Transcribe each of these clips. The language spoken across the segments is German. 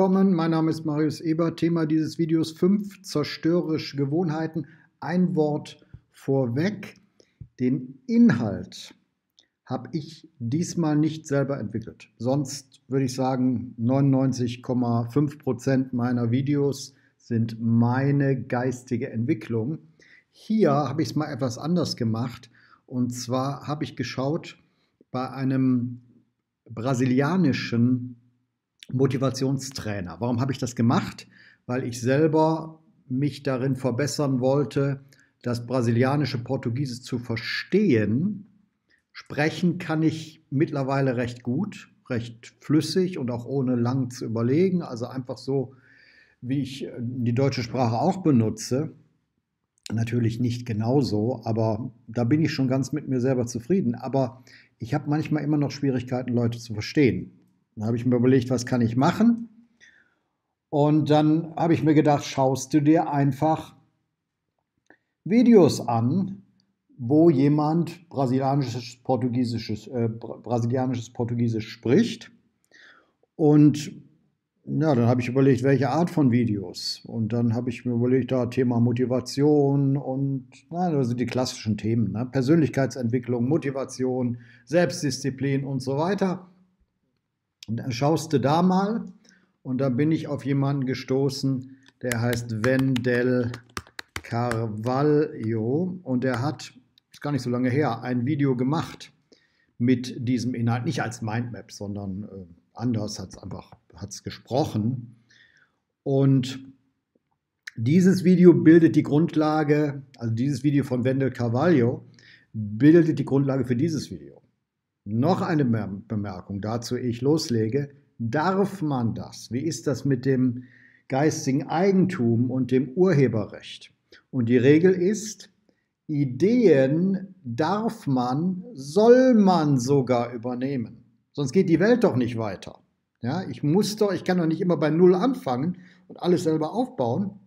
willkommen. Mein Name ist Marius Eber. Thema dieses Videos 5 zerstörerische Gewohnheiten. Ein Wort vorweg. Den Inhalt habe ich diesmal nicht selber entwickelt. Sonst würde ich sagen, 99,5 Prozent meiner Videos sind meine geistige Entwicklung. Hier habe ich es mal etwas anders gemacht. Und zwar habe ich geschaut bei einem brasilianischen Motivationstrainer. Warum habe ich das gemacht? Weil ich selber mich darin verbessern wollte, das brasilianische Portugiesisch zu verstehen. Sprechen kann ich mittlerweile recht gut, recht flüssig und auch ohne lang zu überlegen. Also einfach so, wie ich die deutsche Sprache auch benutze. Natürlich nicht genauso, aber da bin ich schon ganz mit mir selber zufrieden. Aber ich habe manchmal immer noch Schwierigkeiten, Leute zu verstehen. Dann habe ich mir überlegt, was kann ich machen? Und dann habe ich mir gedacht, schaust du dir einfach Videos an, wo jemand brasilianisches Portugiesisches, äh, brasilianisches Portugiesisch spricht. Und ja, dann habe ich überlegt, welche Art von Videos. Und dann habe ich mir überlegt, da Thema Motivation und na, das sind die klassischen Themen. Ne? Persönlichkeitsentwicklung, Motivation, Selbstdisziplin und so weiter. Und dann schaust du da mal und da bin ich auf jemanden gestoßen, der heißt Wendell Carvalho und der hat, ist gar nicht so lange her, ein Video gemacht mit diesem Inhalt, nicht als Mindmap, sondern äh, anders hat es einfach hat's gesprochen. Und dieses Video bildet die Grundlage, also dieses Video von Wendell Carvalho bildet die Grundlage für dieses Video. Noch eine Bemerkung dazu, ehe ich loslege. Darf man das? Wie ist das mit dem geistigen Eigentum und dem Urheberrecht? Und die Regel ist, Ideen darf man, soll man sogar übernehmen. Sonst geht die Welt doch nicht weiter. Ja, ich muss doch, ich kann doch nicht immer bei Null anfangen und alles selber aufbauen,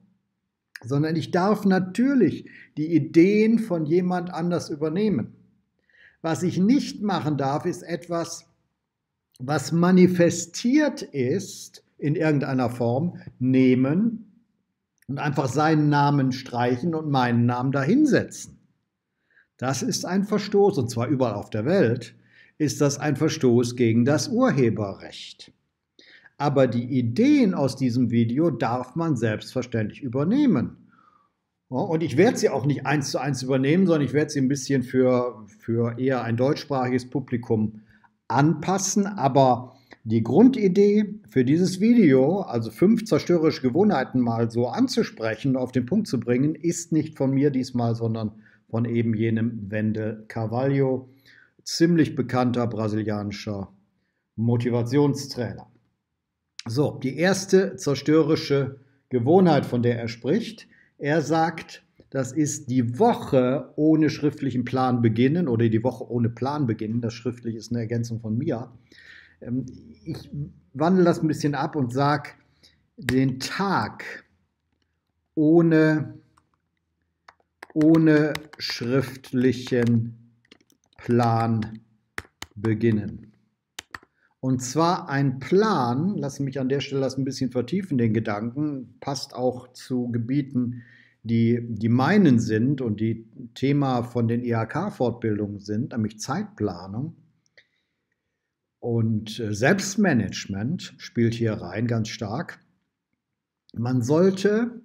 sondern ich darf natürlich die Ideen von jemand anders übernehmen. Was ich nicht machen darf, ist etwas, was manifestiert ist in irgendeiner Form, nehmen und einfach seinen Namen streichen und meinen Namen dahinsetzen. Das ist ein Verstoß, und zwar überall auf der Welt, ist das ein Verstoß gegen das Urheberrecht. Aber die Ideen aus diesem Video darf man selbstverständlich übernehmen. Und ich werde sie auch nicht eins zu eins übernehmen, sondern ich werde sie ein bisschen für, für eher ein deutschsprachiges Publikum anpassen. Aber die Grundidee für dieses Video, also fünf zerstörerische Gewohnheiten mal so anzusprechen, auf den Punkt zu bringen, ist nicht von mir diesmal, sondern von eben jenem Wende Carvalho, ziemlich bekannter brasilianischer Motivationstrainer. So, die erste zerstörerische Gewohnheit, von der er spricht, er sagt, das ist die Woche ohne schriftlichen Plan beginnen oder die Woche ohne Plan beginnen. Das schriftlich ist eine Ergänzung von mir. Ähm, ich wandle das ein bisschen ab und sage, den Tag ohne, ohne schriftlichen Plan beginnen. Und zwar ein Plan, lass mich an der Stelle das ein bisschen vertiefen, den Gedanken, passt auch zu Gebieten, die, die meinen sind und die Thema von den IHK-Fortbildungen sind, nämlich Zeitplanung. Und äh, Selbstmanagement spielt hier rein ganz stark. Man sollte,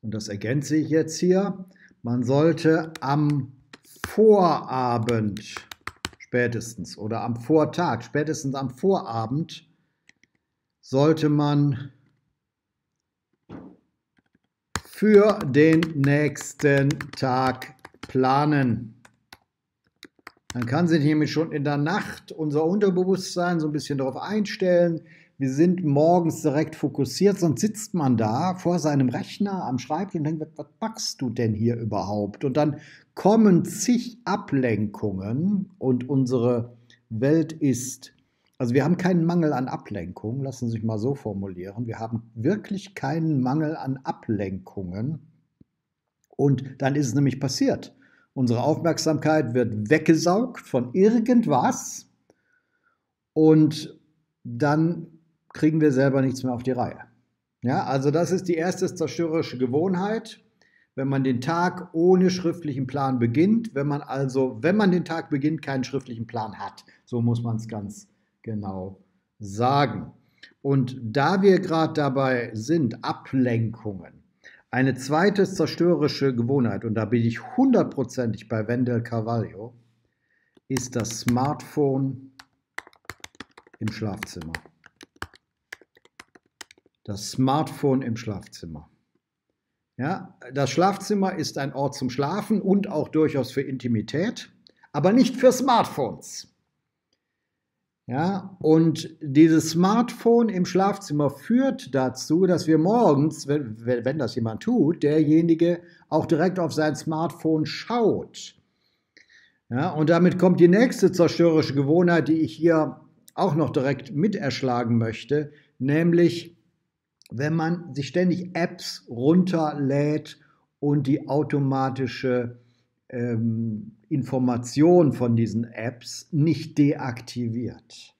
und das ergänze ich jetzt hier, man sollte am Vorabend spätestens oder am Vortag, spätestens am Vorabend sollte man für den nächsten Tag planen. Dann kann sich nämlich schon in der Nacht unser Unterbewusstsein so ein bisschen darauf einstellen, wir sind morgens direkt fokussiert, sonst sitzt man da vor seinem Rechner am Schreibtisch und denkt, was machst du denn hier überhaupt? Und dann kommen zig Ablenkungen und unsere Welt ist, also wir haben keinen Mangel an Ablenkung, lassen Sie sich mal so formulieren, wir haben wirklich keinen Mangel an Ablenkungen. Und dann ist es nämlich passiert. Unsere Aufmerksamkeit wird weggesaugt von irgendwas und dann kriegen wir selber nichts mehr auf die Reihe. Ja, also das ist die erste zerstörerische Gewohnheit, wenn man den Tag ohne schriftlichen Plan beginnt, wenn man also, wenn man den Tag beginnt, keinen schriftlichen Plan hat. So muss man es ganz genau sagen. Und da wir gerade dabei sind, Ablenkungen, eine zweite zerstörerische Gewohnheit, und da bin ich hundertprozentig bei Wendell Carvalho, ist das Smartphone im Schlafzimmer. Das Smartphone im Schlafzimmer. Ja, das Schlafzimmer ist ein Ort zum Schlafen und auch durchaus für Intimität, aber nicht für Smartphones. Ja, und dieses Smartphone im Schlafzimmer führt dazu, dass wir morgens, wenn, wenn das jemand tut, derjenige auch direkt auf sein Smartphone schaut. Ja, und damit kommt die nächste zerstörerische Gewohnheit, die ich hier auch noch direkt miterschlagen möchte, nämlich wenn man sich ständig Apps runterlädt und die automatische ähm, Information von diesen Apps nicht deaktiviert.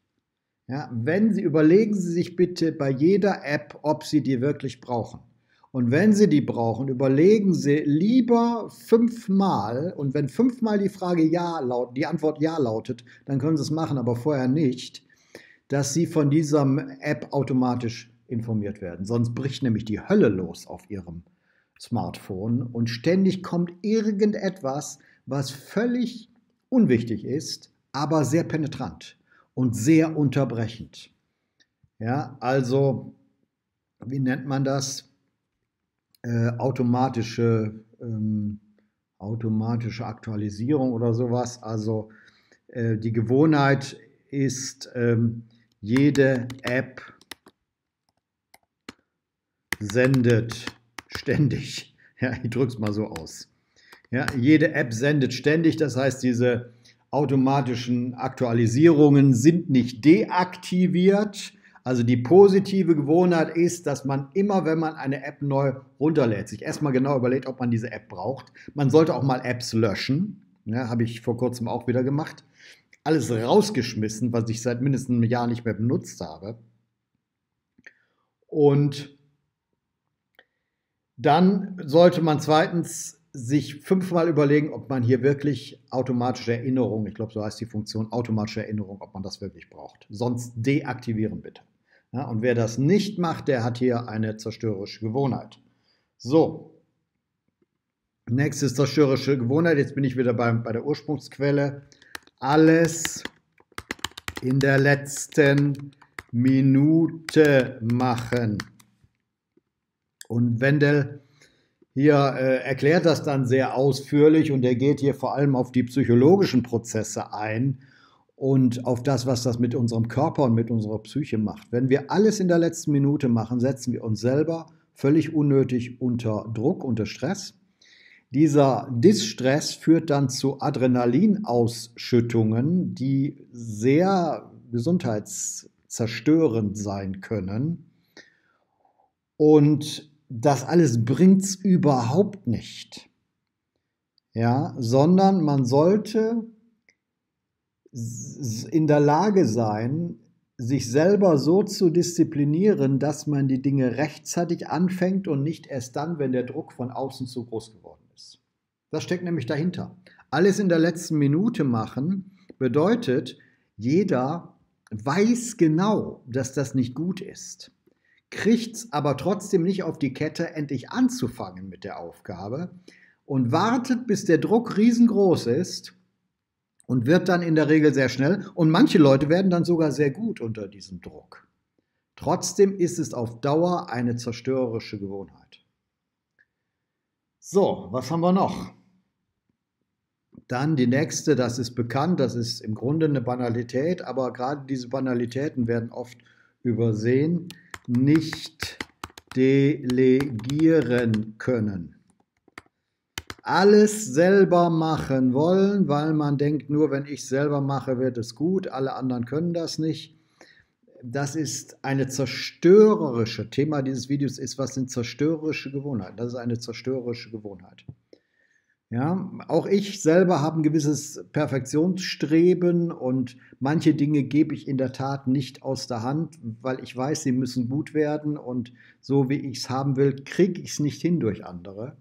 Ja, wenn Sie überlegen Sie sich bitte bei jeder App, ob Sie die wirklich brauchen. Und wenn Sie die brauchen, überlegen Sie lieber fünfmal. Und wenn fünfmal die Frage ja laut, die Antwort ja lautet, dann können Sie es machen, aber vorher nicht, dass Sie von dieser App automatisch informiert werden. Sonst bricht nämlich die Hölle los auf Ihrem Smartphone und ständig kommt irgendetwas, was völlig unwichtig ist, aber sehr penetrant und sehr unterbrechend. Ja, also, wie nennt man das? Äh, automatische, ähm, automatische Aktualisierung oder sowas. Also, äh, die Gewohnheit ist, ähm, jede App sendet ständig. Ja, ich drücke es mal so aus. Ja, jede App sendet ständig, das heißt, diese automatischen Aktualisierungen sind nicht deaktiviert. Also die positive Gewohnheit ist, dass man immer, wenn man eine App neu runterlädt, sich erstmal genau überlegt, ob man diese App braucht. Man sollte auch mal Apps löschen. Ja, Habe ich vor kurzem auch wieder gemacht. Alles rausgeschmissen, was ich seit mindestens einem Jahr nicht mehr benutzt habe. Und dann sollte man zweitens sich fünfmal überlegen, ob man hier wirklich automatische Erinnerung, ich glaube, so heißt die Funktion, automatische Erinnerung, ob man das wirklich braucht. Sonst deaktivieren bitte. Ja, und wer das nicht macht, der hat hier eine zerstörerische Gewohnheit. So, nächstes zerstörerische Gewohnheit, jetzt bin ich wieder bei, bei der Ursprungsquelle. Alles in der letzten Minute machen. Und Wendell hier äh, erklärt das dann sehr ausführlich und er geht hier vor allem auf die psychologischen Prozesse ein und auf das, was das mit unserem Körper und mit unserer Psyche macht. Wenn wir alles in der letzten Minute machen, setzen wir uns selber völlig unnötig unter Druck, unter Stress. Dieser Distress führt dann zu Adrenalinausschüttungen, die sehr gesundheitszerstörend sein können. Und das alles bringt es überhaupt nicht. Ja, sondern man sollte in der Lage sein, sich selber so zu disziplinieren, dass man die Dinge rechtzeitig anfängt und nicht erst dann, wenn der Druck von außen zu groß geworden ist. Das steckt nämlich dahinter. Alles in der letzten Minute machen bedeutet, jeder weiß genau, dass das nicht gut ist kriegt es aber trotzdem nicht auf die Kette, endlich anzufangen mit der Aufgabe und wartet, bis der Druck riesengroß ist und wird dann in der Regel sehr schnell. Und manche Leute werden dann sogar sehr gut unter diesem Druck. Trotzdem ist es auf Dauer eine zerstörerische Gewohnheit. So, was haben wir noch? Dann die nächste, das ist bekannt, das ist im Grunde eine Banalität, aber gerade diese Banalitäten werden oft übersehen nicht delegieren können. Alles selber machen wollen, weil man denkt, nur wenn ich selber mache, wird es gut, alle anderen können das nicht. Das ist eine zerstörerische, Thema dieses Videos ist, was sind zerstörerische Gewohnheiten? Das ist eine zerstörerische Gewohnheit. Ja, auch ich selber habe ein gewisses Perfektionsstreben und manche Dinge gebe ich in der Tat nicht aus der Hand, weil ich weiß, sie müssen gut werden und so wie ich es haben will, kriege ich es nicht hin durch andere.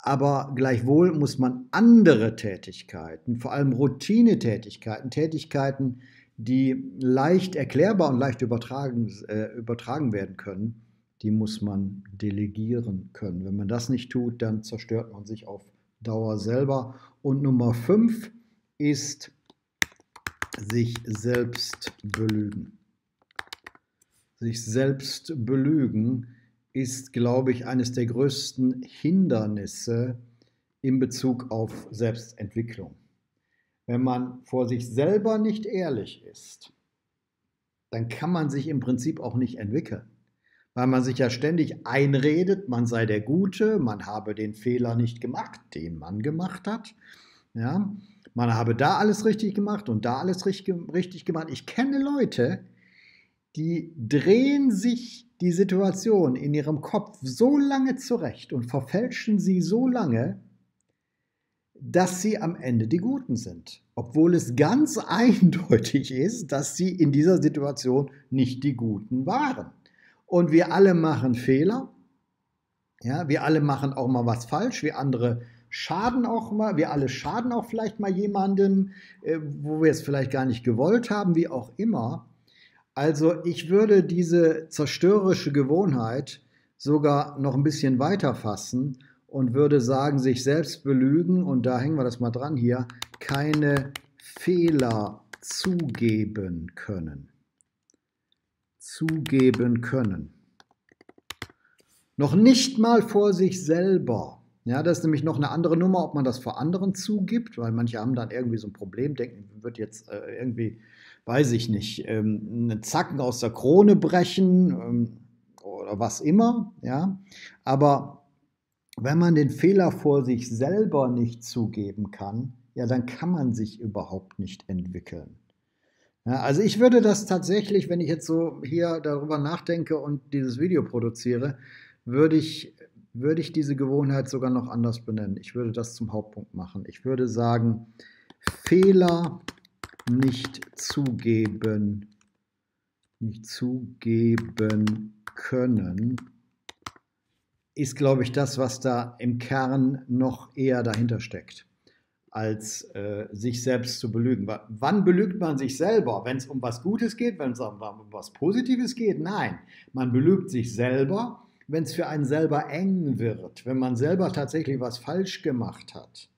Aber gleichwohl muss man andere Tätigkeiten, vor allem Routinetätigkeiten, Tätigkeiten, die leicht erklärbar und leicht übertragen, äh, übertragen werden können, die muss man delegieren können. Wenn man das nicht tut, dann zerstört man sich auf Dauer selber. Und Nummer fünf ist sich selbst belügen. Sich selbst belügen ist, glaube ich, eines der größten Hindernisse in Bezug auf Selbstentwicklung. Wenn man vor sich selber nicht ehrlich ist, dann kann man sich im Prinzip auch nicht entwickeln weil man sich ja ständig einredet, man sei der Gute, man habe den Fehler nicht gemacht, den man gemacht hat. Ja, man habe da alles richtig gemacht und da alles richtig gemacht. Ich kenne Leute, die drehen sich die Situation in ihrem Kopf so lange zurecht und verfälschen sie so lange, dass sie am Ende die Guten sind, obwohl es ganz eindeutig ist, dass sie in dieser Situation nicht die Guten waren. Und wir alle machen Fehler. Ja, wir alle machen auch mal was falsch. Wir andere schaden auch mal. Wir alle schaden auch vielleicht mal jemandem, äh, wo wir es vielleicht gar nicht gewollt haben, wie auch immer. Also ich würde diese zerstörerische Gewohnheit sogar noch ein bisschen weiter fassen und würde sagen, sich selbst belügen, und da hängen wir das mal dran hier, keine Fehler zugeben können zugeben können. Noch nicht mal vor sich selber. Ja, das ist nämlich noch eine andere Nummer, ob man das vor anderen zugibt, weil manche haben dann irgendwie so ein Problem, denken, wird jetzt äh, irgendwie, weiß ich nicht, ähm, einen Zacken aus der Krone brechen ähm, oder was immer. Ja, aber wenn man den Fehler vor sich selber nicht zugeben kann, ja, dann kann man sich überhaupt nicht entwickeln. Ja, also ich würde das tatsächlich, wenn ich jetzt so hier darüber nachdenke und dieses Video produziere, würde ich, würde ich diese Gewohnheit sogar noch anders benennen. Ich würde das zum Hauptpunkt machen. Ich würde sagen, Fehler nicht zugeben, nicht zugeben können, ist, glaube ich, das, was da im Kern noch eher dahinter steckt als äh, sich selbst zu belügen. Wann belügt man sich selber? Wenn es um was Gutes geht, wenn es um, um was Positives geht? Nein, man belügt sich selber, wenn es für einen selber eng wird, wenn man selber tatsächlich was falsch gemacht hat.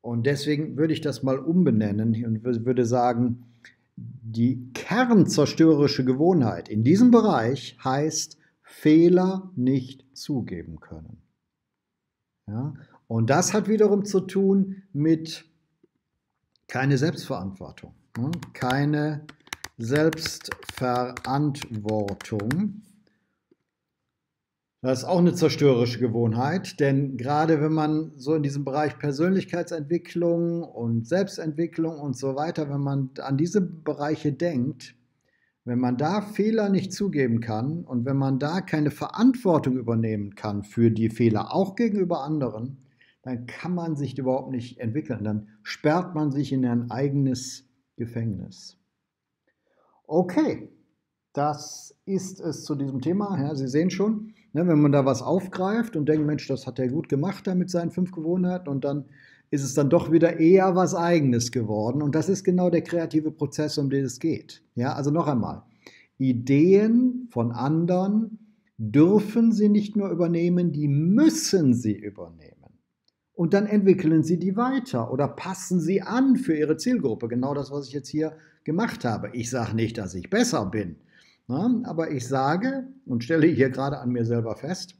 Und deswegen würde ich das mal umbenennen und würde sagen, die kernzerstörerische Gewohnheit in diesem Bereich heißt Fehler nicht zugeben können. Ja? Und das hat wiederum zu tun mit keine Selbstverantwortung, ne? keine Selbstverantwortung. Das ist auch eine zerstörerische Gewohnheit, denn gerade wenn man so in diesem Bereich Persönlichkeitsentwicklung und Selbstentwicklung und so weiter, wenn man an diese Bereiche denkt, wenn man da Fehler nicht zugeben kann und wenn man da keine Verantwortung übernehmen kann für die Fehler, auch gegenüber anderen, dann kann man sich überhaupt nicht entwickeln. Dann sperrt man sich in ein eigenes Gefängnis. Okay, das ist es zu diesem Thema. Ja, Sie sehen schon, ne, wenn man da was aufgreift und denkt, Mensch, das hat er gut gemacht da mit seinen fünf Gewohnheiten und dann ist es dann doch wieder eher was Eigenes geworden. Und das ist genau der kreative Prozess, um den es geht. Ja, also noch einmal, Ideen von anderen dürfen Sie nicht nur übernehmen, die müssen Sie übernehmen und dann entwickeln Sie die weiter oder passen Sie an für Ihre Zielgruppe. Genau das, was ich jetzt hier gemacht habe. Ich sage nicht, dass ich besser bin, aber ich sage und stelle hier gerade an mir selber fest,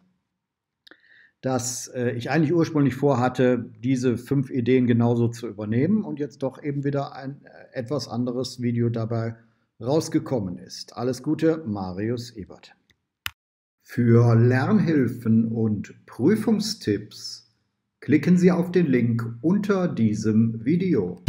dass äh, ich eigentlich ursprünglich vorhatte, diese fünf Ideen genauso zu übernehmen und jetzt doch eben wieder ein äh, etwas anderes Video dabei rausgekommen ist. Alles Gute, Marius Ebert. Für Lernhilfen und Prüfungstipps klicken Sie auf den Link unter diesem Video.